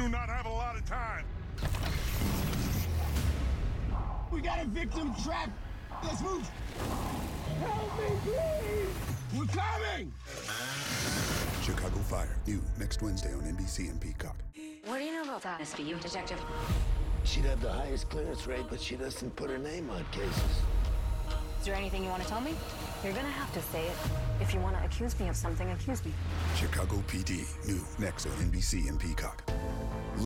do not have a lot of time. We got a victim trapped. Let's move. Help me, please. We're coming. Chicago Fire. New next Wednesday on NBC and Peacock. What do you know about that, SVU detective? She'd have the highest clearance rate, but she doesn't put her name on cases. Is there anything you want to tell me? You're gonna have to say it. If you want to accuse me of something, accuse me. Chicago PD. New next on NBC and Peacock.